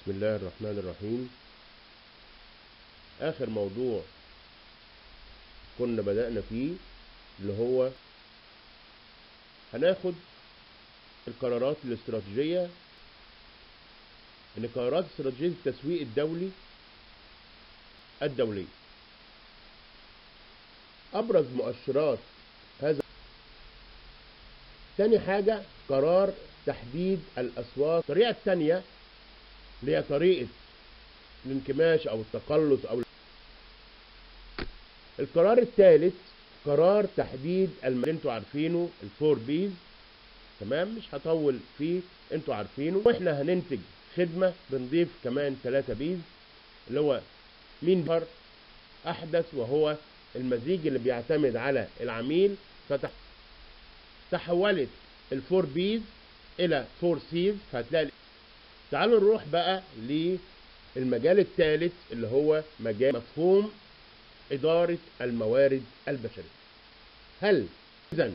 بسم الله الرحمن الرحيم. آخر موضوع كنا بدأنا فيه اللي هو هناخد القرارات الاستراتيجية إن قرارات استراتيجية التسويق الدولي الدولي أبرز مؤشرات هذا تاني حاجة قرار تحديد الأسواق. الطريقة الثانية اللي هي طريقة الانكماش أو التقلص أو القرار الثالث قرار تحديد الم... أنتوا عارفينه ال four Ps تمام؟ مش هطول فيه أنتوا عارفينه. وإحنا هننتج خدمة بنضيف كمان ثلاثة Ps اللي هو مين بر أحدث وهو المزيج اللي بيعتمد على العميل. فتح تحولت ال four Ps إلى four Cs فهتلاقي تعالوا نروح بقى للمجال الثالث اللي هو مجال مفهوم إدارة الموارد البشرية. هل إذا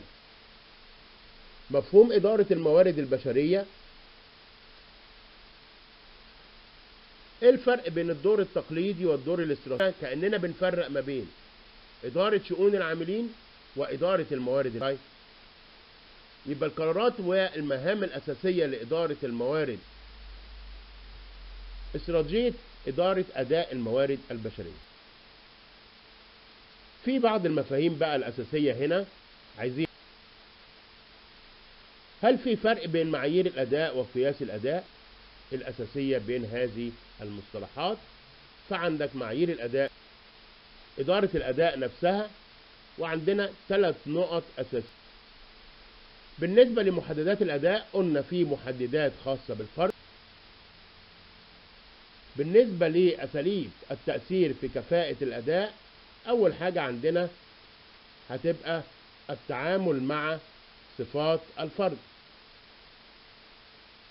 مفهوم إدارة الموارد البشرية إيه الفرق بين الدور التقليدي والدور الاستراتيجي؟ كأننا بنفرق ما بين إدارة شؤون العاملين وإدارة الموارد. البشرية يبقى القرارات والمهام الأساسية لإدارة الموارد استراتيجية إدارة أداء الموارد البشرية. في بعض المفاهيم بقى الأساسية هنا عايزين هل في فرق بين معايير الأداء وقياس الأداء؟ الأساسية بين هذه المصطلحات. فعندك معايير الأداء إدارة الأداء نفسها وعندنا ثلاث نقط أساسية. بالنسبة لمحددات الأداء قلنا في محددات خاصة بالفرد. بالنسبة لأساليب التأثير في كفاءة الأداء أول حاجة عندنا هتبقى التعامل مع صفات الفرد.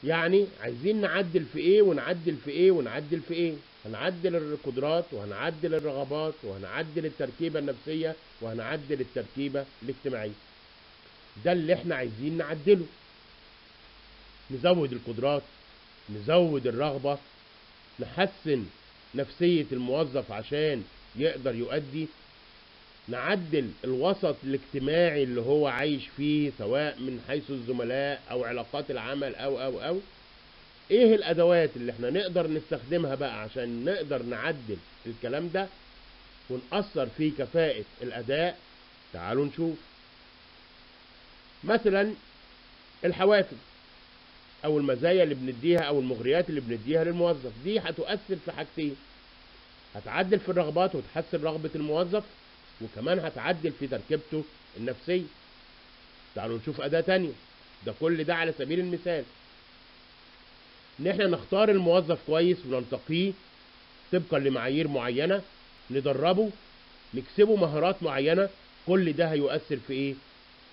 يعني عايزين نعدل في إيه ونعدل في إيه ونعدل في إيه؟ هنعدل القدرات وهنعدل الرغبات وهنعدل التركيبة النفسية وهنعدل التركيبة الاجتماعية. ده اللي إحنا عايزين نعدله. نزود القدرات نزود الرغبة نحسن نفسية الموظف عشان يقدر يؤدي نعدل الوسط الاجتماعي اللي هو عايش فيه سواء من حيث الزملاء أو علاقات العمل أو أو أو. إيه الأدوات اللي إحنا نقدر نستخدمها بقى عشان نقدر نعدل الكلام ده ونأثر في كفاءة الأداء؟ تعالوا نشوف. مثلا الحوافز. أو المزايا اللي بنديها أو المغريات اللي بنديها للموظف. دي هتؤثر في حاجتين. هتعدل في الرغبات وتحسن رغبة الموظف وكمان هتعدل في تركيبته النفسية. تعالوا نشوف أداة تانية. ده كل ده على سبيل المثال. إن إحنا نختار الموظف كويس وننتقيه طبقا لمعايير معينة ندربه نكسبه مهارات معينة كل ده هيؤثر في إيه؟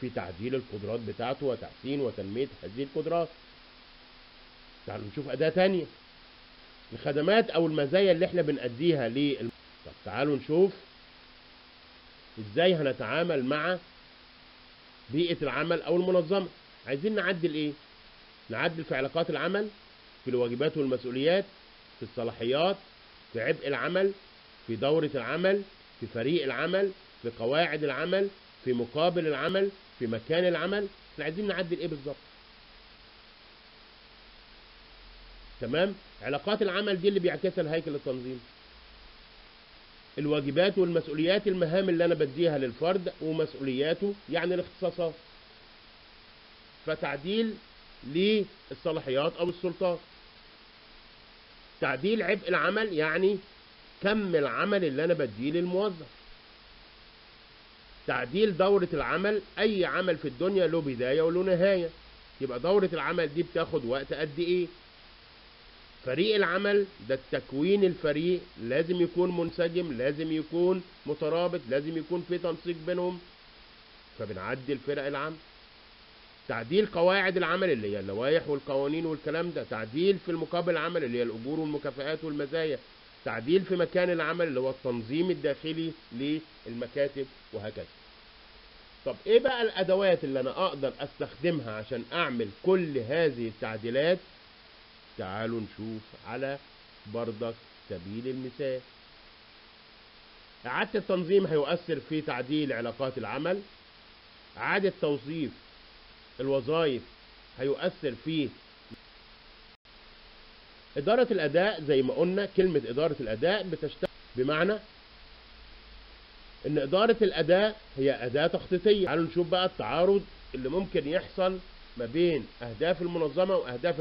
في تعديل القدرات بتاعته وتحسين وتنمية هذه القدرات. تعالوا نشوف أداة تانية. الخدمات أو المزايا اللي إحنا بنأديها لل طب تعالوا نشوف إزاي هنتعامل مع بيئة العمل أو المنظمة. عايزين نعدل إيه؟ نعدل في علاقات العمل في الواجبات والمسؤوليات في الصلاحيات في عبء العمل في دورة العمل في فريق العمل في قواعد العمل في مقابل العمل في مكان العمل. إحنا عايزين نعدل إيه بالظبط؟ تمام؟ علاقات العمل دي اللي بيعكسها الهيكل التنظيمي الواجبات والمسؤوليات المهام اللي أنا بديها للفرد ومسؤولياته يعني الاختصاصات. فتعديل للصلاحيات أو السلطات. تعديل عبء العمل يعني كم العمل اللي أنا بديه للموظف. تعديل دورة العمل أي عمل في الدنيا له بداية وله نهاية. يبقى دورة العمل دي بتاخد وقت قد إيه؟ فريق العمل ده التكوين الفريق لازم يكون منسجم لازم يكون مترابط لازم يكون في تنسيق بينهم. فبنعدل فرق العمل. تعديل قواعد العمل اللي هي اللوائح والقوانين والكلام ده. تعديل في المقابل العمل اللي هي الأجور والمكافآت والمزايا. تعديل في مكان العمل اللي هو التنظيم الداخلي للمكاتب وهكذا. طب إيه بقى الأدوات اللي أنا أقدر أستخدمها عشان أعمل كل هذه التعديلات؟ تعالوا نشوف على برضك سبيل المثال. إعادة التنظيم هيؤثر في تعديل علاقات العمل. إعادة توظيف الوظائف هيؤثر في إدارة الأداء زي ما قلنا كلمة إدارة الأداء بتشتغل بمعنى إن إدارة الأداء هي أداة تخطيطية. تعالوا نشوف بقى التعارض اللي ممكن يحصل ما بين أهداف المنظمة وأهداف